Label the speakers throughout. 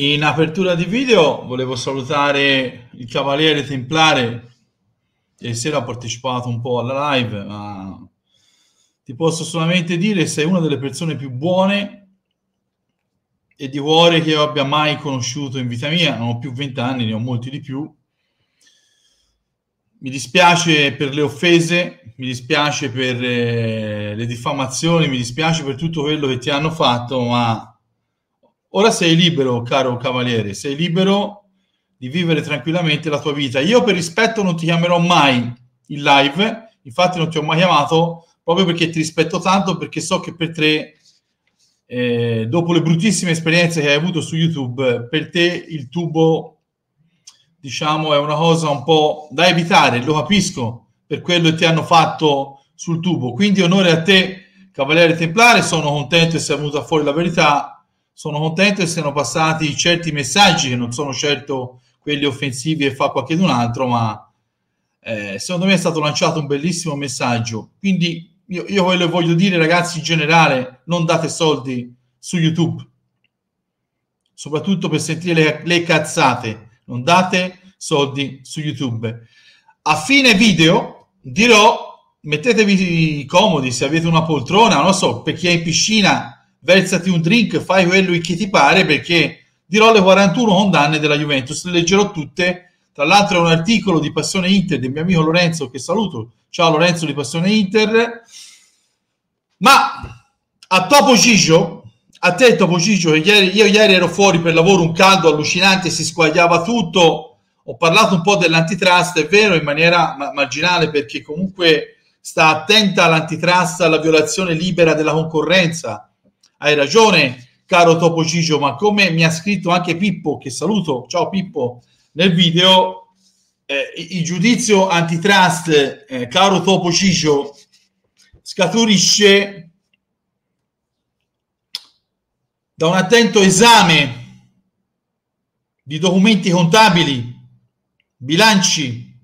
Speaker 1: In apertura di video volevo salutare il Cavaliere Templare. Ieri sera ho partecipato un po' alla live, ma ti posso solamente dire sei una delle persone più buone e di cuore che io abbia mai conosciuto in vita mia. Non ho più vent'anni, ne ho molti di più. Mi dispiace per le offese, mi dispiace per eh, le diffamazioni, mi dispiace per tutto quello che ti hanno fatto, ma Ora sei libero, caro cavaliere, sei libero di vivere tranquillamente la tua vita. Io per rispetto non ti chiamerò mai in live, infatti non ti ho mai chiamato proprio perché ti rispetto tanto, perché so che per te, eh, dopo le bruttissime esperienze che hai avuto su YouTube, per te il tubo, diciamo, è una cosa un po' da evitare, lo capisco, per quello che ti hanno fatto sul tubo. Quindi onore a te, Cavaliere Templare, sono contento che sia venuta fuori la verità sono contento che siano passati certi messaggi che non sono certo quelli offensivi e fa qualche un altro, ma eh, secondo me è stato lanciato un bellissimo messaggio. Quindi io, io quello che voglio dire, ragazzi, in generale, non date soldi su YouTube, soprattutto per sentire le, le cazzate, non date soldi su YouTube. A fine video dirò, mettetevi comodi se avete una poltrona, non so, per chi è in piscina versati un drink, fai quello che ti pare perché dirò le 41 condanne della Juventus, le leggerò tutte. Tra l'altro è un articolo di Passione Inter del mio amico Lorenzo che saluto. Ciao Lorenzo di Passione Inter. Ma a Topo Ciccio, a te Topo ieri, io ieri ero fuori per lavoro, un caldo allucinante, si squagliava tutto. Ho parlato un po' dell'antitrust, è vero, in maniera ma- marginale perché comunque sta attenta all'antitrust, alla violazione libera della concorrenza hai ragione, caro Topo Ciccio, ma come mi ha scritto anche Pippo, che saluto, ciao Pippo, nel video, eh, il giudizio antitrust, eh, caro Topo Ciccio, scaturisce da un attento esame di documenti contabili, bilanci,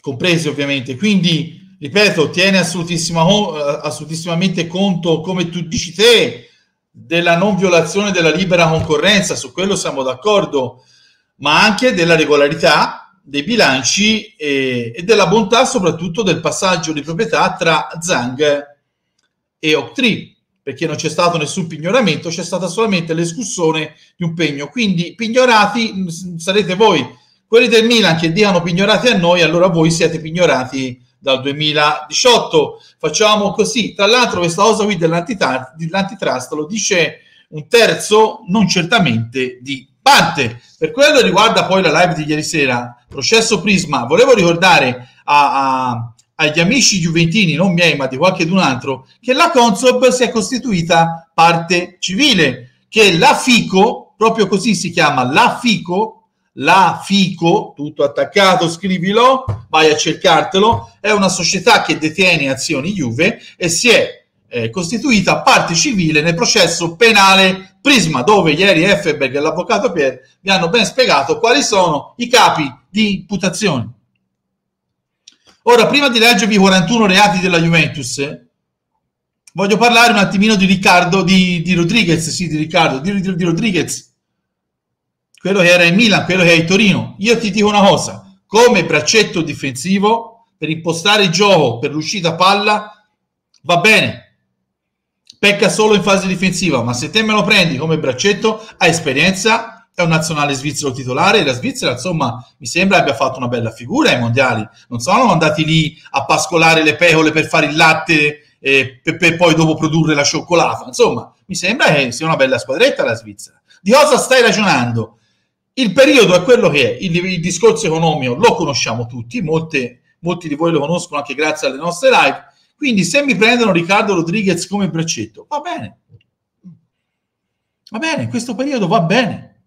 Speaker 1: compresi ovviamente, quindi ripeto, tiene eh, assolutissimamente conto, come tu dici te, della non violazione della libera concorrenza, su quello siamo d'accordo, ma anche della regolarità dei bilanci e, e della bontà soprattutto del passaggio di proprietà tra Zang e Octree, perché non c'è stato nessun pignoramento, c'è stata solamente l'escussione di un pegno. Quindi pignorati sarete voi, quelli del Milan che dicono pignorati a noi, allora voi siete pignorati dal 2018. Facciamo così. Tra l'altro, questa cosa qui dell'antitrust lo dice un terzo, non certamente di parte. Per quello riguarda poi la live di ieri sera, processo Prisma, volevo ricordare a, a, agli amici juventini, non miei, ma di qualche d'un altro, che la Consob si è costituita parte civile, che la FICO, proprio così si chiama, la FICO, la FICO, tutto attaccato, scrivilo, vai a cercartelo, è una società che detiene azioni Juve e si è eh, costituita parte civile nel processo penale Prisma, dove ieri Effenberg e l'avvocato Pier vi hanno ben spiegato quali sono i capi di imputazione. Ora, prima di leggervi i 41 reati della Juventus, voglio parlare un attimino di Riccardo, di, di Rodriguez, sì, di Riccardo, di, di, di Rodriguez quello che era in Milan, quello che è in Torino. Io ti dico una cosa, come braccetto difensivo, per impostare il gioco, per l'uscita palla, va bene. Pecca solo in fase difensiva, ma se te me lo prendi come braccetto, hai esperienza, è un nazionale svizzero titolare, la Svizzera, insomma, mi sembra abbia fatto una bella figura ai mondiali. Non sono andati lì a pascolare le pecore per fare il latte e per, per poi dopo produrre la cioccolata. Insomma, mi sembra che sia una bella squadretta la Svizzera. Di cosa stai ragionando? Il periodo è quello che è, il, il discorso economico lo conosciamo tutti, molte, molti di voi lo conoscono anche grazie alle nostre live, quindi se mi prendono Riccardo Rodriguez come braccetto, va bene, va bene, in questo periodo va bene,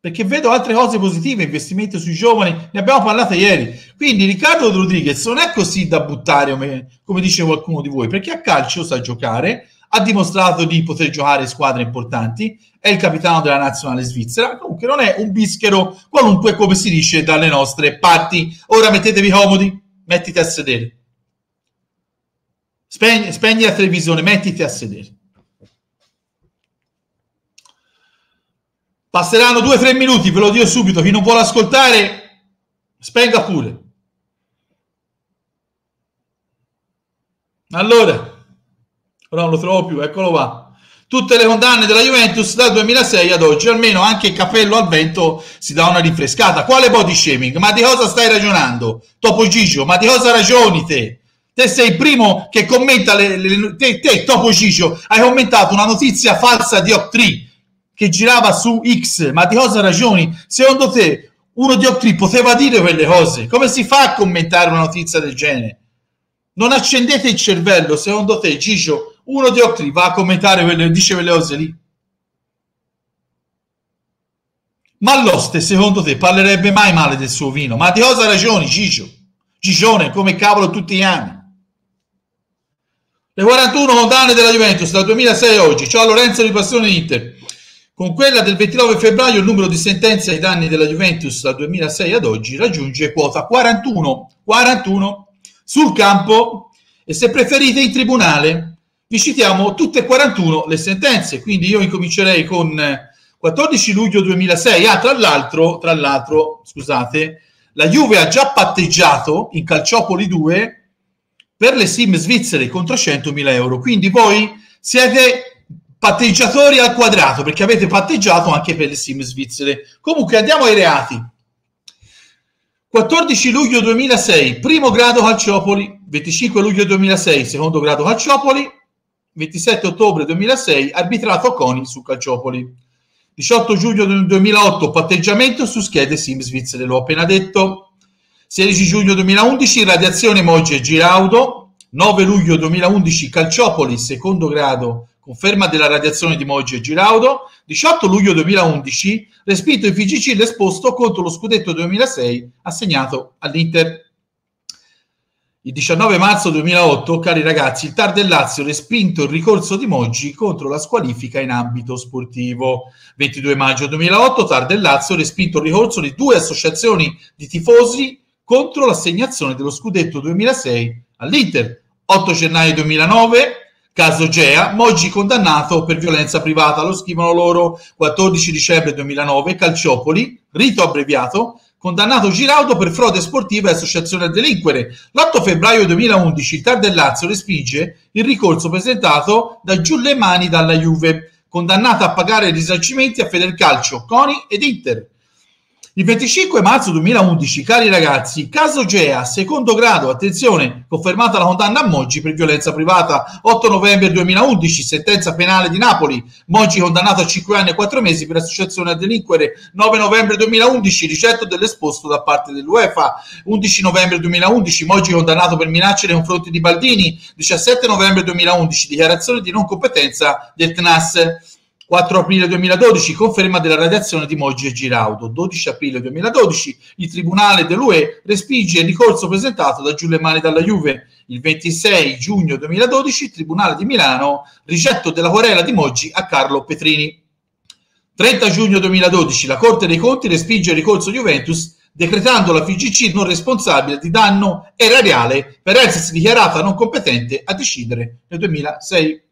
Speaker 1: perché vedo altre cose positive, investimenti sui giovani, ne abbiamo parlato ieri, quindi Riccardo Rodriguez non è così da buttare come, come dice qualcuno di voi, perché a calcio sa giocare, ha dimostrato di poter giocare squadre importanti, è il capitano della nazionale svizzera, comunque non è un bischero qualunque come si dice dalle nostre parti. Ora mettetevi comodi, mettiti a sedere. Spegni, spegni la televisione, mettiti a sedere. Passeranno due o tre minuti, ve lo dico subito, chi non vuole ascoltare, spenga pure. Allora, però non lo trovo più, eccolo qua tutte le condanne della Juventus dal 2006 ad oggi, almeno anche il cappello al vento si dà una rinfrescata. Quale body shaming? Ma di cosa stai ragionando? Topo Gigio, ma di cosa ragioni te? Te sei il primo che commenta le, le te, te, Topo Gigio, hai commentato una notizia falsa di Octree che girava su X, ma di cosa ragioni? Secondo te uno di Octree poteva dire quelle cose? Come si fa a commentare una notizia del genere? Non accendete il cervello, secondo te Gigio uno di Octree va a commentare quelle, dice quelle cose lì. Ma l'oste, secondo te, parlerebbe mai male del suo vino? Ma di cosa ragioni, Ciccio? Ciccione, come cavolo tutti gli anni. Le 41 condanne della Juventus dal 2006 a oggi. Ciao Lorenzo di Passione Inter. Con quella del 29 febbraio il numero di sentenze ai danni della Juventus dal 2006 ad oggi raggiunge quota 41. 41 sul campo e se preferite in tribunale vi citiamo tutte e 41 le sentenze, quindi io incomincerei con 14 eh, luglio 2006. Ah, tra l'altro, tra l'altro, scusate, la Juve ha già patteggiato in Calciopoli 2 per le sim svizzere contro 100.000 euro. Quindi voi siete patteggiatori al quadrato perché avete patteggiato anche per le sim svizzere. Comunque andiamo ai reati. 14 luglio 2006, primo grado Calciopoli, 25 luglio 2006, secondo grado Calciopoli, 27 ottobre 2006, arbitrato CONI su Calciopoli. 18 giugno 2008, patteggiamento su schede Sim Svizzere, l'ho appena detto. 16 giugno 2011, radiazione Moggi e Giraudo. 9 luglio 2011, Calciopoli, secondo grado, conferma della radiazione di Moggi e Giraudo. 18 luglio 2011, respinto il FGC l'esposto contro lo scudetto 2006 assegnato all'Inter. Il 19 marzo 2008, cari ragazzi, il TAR del Lazio respinto il ricorso di Moggi contro la squalifica in ambito sportivo. 22 maggio 2008, TAR del Lazio respinto il ricorso di due associazioni di tifosi contro l'assegnazione dello scudetto 2006 all'Inter. 8 gennaio 2009, caso Gea, Moggi condannato per violenza privata, lo scrivono loro. 14 dicembre 2009, Calciopoli, rito abbreviato, condannato Giraudo per frode sportiva e associazione a delinquere. L'8 febbraio 2011 il TAR del Lazio respinge il ricorso presentato da Giullemani dalla Juve, condannata a pagare risarcimenti a Federcalcio, Coni ed Inter. Il 25 marzo 2011, cari ragazzi, caso Gea, secondo grado, attenzione, confermata la condanna a Moggi per violenza privata. 8 novembre 2011, sentenza penale di Napoli. Moggi condannato a 5 anni e 4 mesi per associazione a delinquere. 9 novembre 2011, ricetto dell'esposto da parte dell'UEFA. 11 novembre 2011, Moggi condannato per minacce nei confronti di Baldini. 17 novembre 2011, dichiarazione di non competenza del TNAS. 4 aprile 2012, conferma della radiazione di Moggi e Giraudo. 12 aprile 2012, il Tribunale dell'UE respinge il ricorso presentato da Giulemani dalla Juve. Il 26 giugno 2012, il Tribunale di Milano, rigetto della querela di Moggi a Carlo Petrini. 30 giugno 2012, la Corte dei Conti respinge il ricorso Juventus decretando la FIGC non responsabile di danno erariale per essersi dichiarata non competente a decidere nel 2006.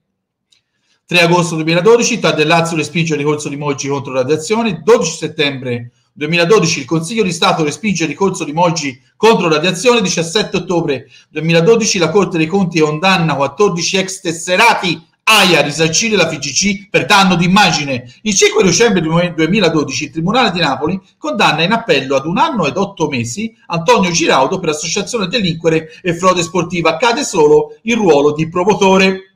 Speaker 1: 3 agosto 2012, TAD del Lazio respinge il ricorso di Moggi contro radiazione. 12 settembre 2012 il Consiglio di Stato respinge il ricorso di Moggi contro radiazione. 17 ottobre 2012 la Corte dei Conti condanna 14 ex tesserati AIA a risarcire la FGC per danno d'immagine. Il 5 dicembre 2012 il Tribunale di Napoli condanna in appello ad un anno ed otto mesi Antonio Giraudo per associazione delinquere e frode sportiva. Cade solo il ruolo di promotore.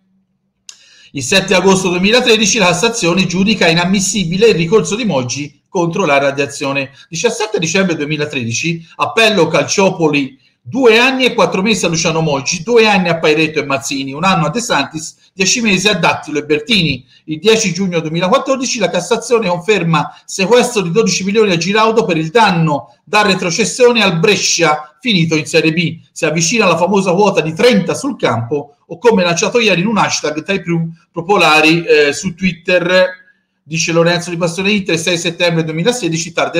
Speaker 1: Il 7 agosto 2013 la Cassazione giudica inammissibile il ricorso di Moggi contro la radiazione. 17 dicembre 2013, appello Calciopoli, due anni e quattro mesi a Luciano Moggi, due anni a Pairetto e Mazzini, un anno a De Santis, dieci mesi a Dattilo e Bertini. Il 10 giugno 2014 la Cassazione conferma sequestro di 12 milioni a Giraudo per il danno da retrocessione al Brescia finito in Serie B. Si avvicina alla famosa quota di 30 sul campo o come lanciato ieri in un hashtag tra i più popolari eh, su Twitter, dice Lorenzo di Passione Inter, 6 settembre 2016, Tar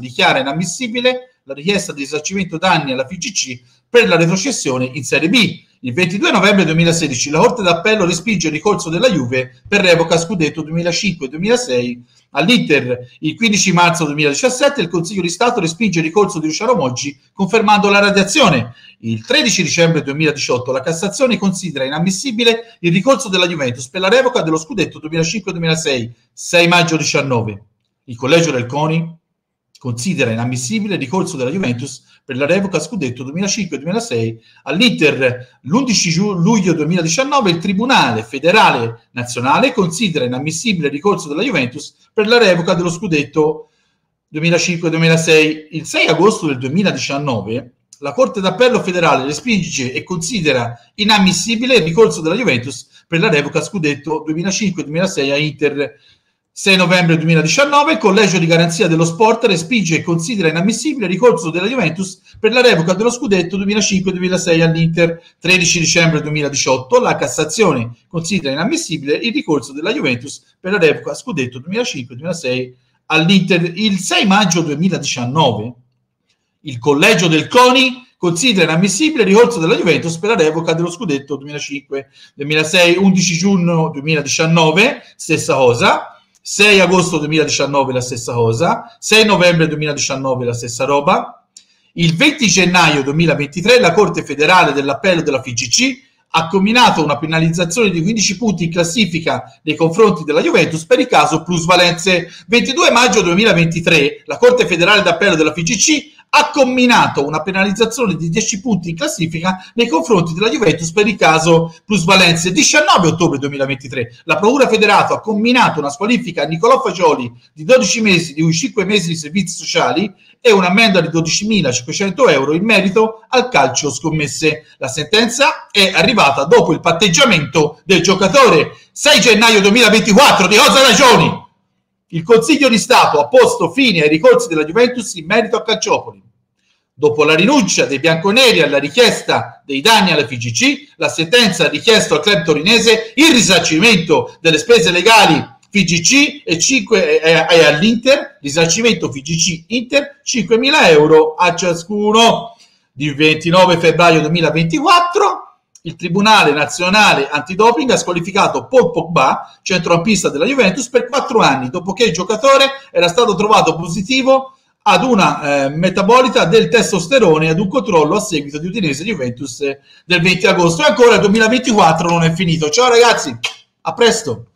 Speaker 1: dichiara inammissibile la richiesta di risarcimento danni alla FIGC per la retrocessione in Serie B. Il 22 novembre 2016 la Corte d'Appello respinge il ricorso della Juve per revoca scudetto 2005-2006 all'Inter. Il 15 marzo 2017 il Consiglio di Stato respinge il ricorso di Luciano Moggi confermando la radiazione. Il 13 dicembre 2018 la Cassazione considera inammissibile il ricorso della Juventus per la revoca dello scudetto 2005-2006, 6 maggio 19. Il Collegio del CONI considera inammissibile il ricorso della Juventus per la revoca scudetto 2005-2006 all'Inter l'11 luglio 2019 il Tribunale federale nazionale considera inammissibile il ricorso della Juventus per la revoca dello scudetto 2005-2006 il 6 agosto del 2019 la Corte d'Appello federale respinge e considera inammissibile il ricorso della Juventus per la revoca scudetto 2005-2006 a Inter 6 novembre 2019 il Collegio di Garanzia dello Sport respinge e considera inammissibile il ricorso della Juventus per la revoca dello scudetto 2005-2006 all'Inter. 13 dicembre 2018 la Cassazione considera inammissibile il ricorso della Juventus per la revoca scudetto 2005-2006 all'Inter. Il 6 maggio 2019 il Collegio del CONI considera inammissibile il ricorso della Juventus per la revoca dello scudetto 2005-2006. 11 giugno 2019 stessa cosa 6 agosto 2019 la stessa cosa, 6 novembre 2019 la stessa roba, il 20 gennaio 2023 la Corte federale dell'appello della FIGC ha combinato una penalizzazione di 15 punti in classifica nei confronti della Juventus per il caso plusvalenze. 22 maggio 2023 la Corte federale d'appello della FIGC ha combinato una penalizzazione di 10 punti in classifica nei confronti della Juventus per il caso plusvalenze. 19 ottobre 2023 la Procura Federato ha combinato una squalifica a Nicolò Fagioli di 12 mesi, di cui 5 mesi di servizi sociali e un'ammenda di 12.500 euro in merito al calcio scommesse. La sentenza è arrivata dopo il patteggiamento del giocatore 6 gennaio 2024. Di cosa ragioni? Il Consiglio di Stato ha posto fine ai ricorsi della Juventus in merito a Calciopoli. Dopo la rinuncia dei bianconeri alla richiesta dei danni alla FIGC, la sentenza ha richiesto al club torinese il risarcimento delle spese legali FIGC e, 5, e, e all'Inter, risarcimento FIGC Inter 5.000 euro a ciascuno. Di 29 febbraio 2024 il Tribunale Nazionale Antidoping ha squalificato Paul Pogba, centrocampista della Juventus, per quattro anni, dopo che il giocatore era stato trovato positivo ad una eh, metabolita del testosterone ad un controllo a seguito di Udinese Juventus eh, del 20 agosto. E ancora il 2024 non è finito. Ciao ragazzi, a presto!